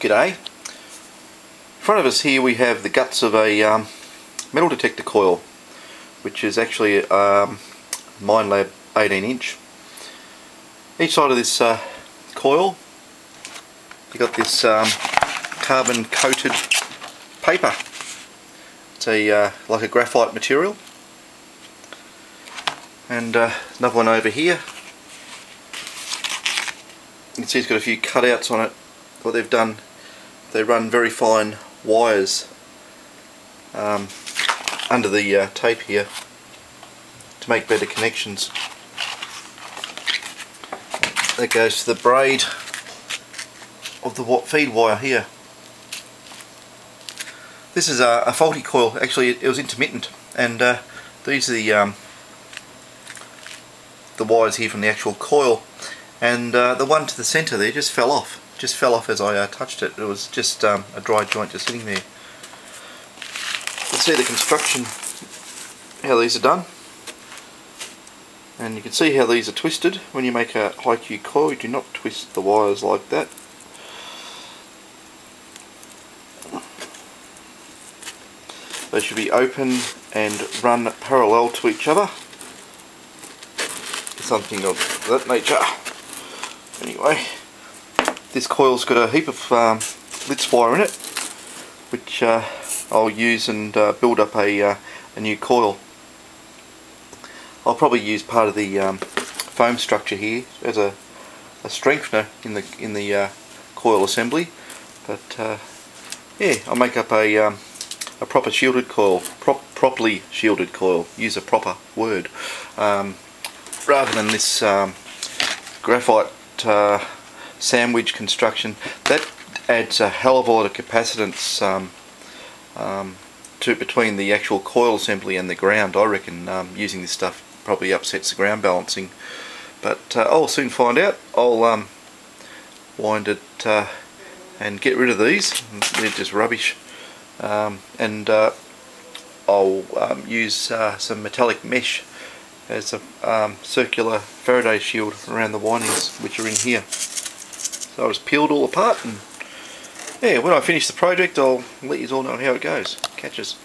G'day. In front of us here we have the guts of a um, metal detector coil which is actually um, Minelab 18 inch. Each side of this uh, coil you got this um, carbon coated paper. It's a uh, like a graphite material and uh, another one over here you can see it's got a few cutouts on it what they've done they run very fine wires um, under the uh, tape here to make better connections. That goes to the braid of the feed wire here. This is a, a faulty coil. Actually it, was intermittent and uh, these are the um, the wires here from the actual coil and uh, the one to the center there just fell off just fell off as I uh, touched it. It was just um, a dry joint just sitting there. You can see the construction how these are done. And you can see how these are twisted. When you make a high Q coil you do not twist the wires like that. They should be open and run parallel to each other. Something of that nature. Anyway, this coil's got a heap of um, wire in it, which uh, I'll use and uh, build up a, uh, a new coil. I'll probably use part of the um, foam structure here as a, a, strengthener in the in the uh, coil assembly, but uh, yeah, I'll make up a um, a proper shielded coil, prop properly shielded coil. Use a proper word. Um, rather than this um, graphite uh, sandwich construction that adds a hell of a lot of capacitance um, um, to between the actual coil assembly and the ground. I reckon um, using this stuff probably upsets the ground balancing. But uh, I'll soon find out. I'll um, wind it uh, and get rid of these. They're just rubbish. Um, and uh, I'll use uh, some metallic mesh as a um, circular Faraday shield around the windings which are in here. So I just peeled all apart and yeah, when I finish the project I'll let you all know how it goes. Catches.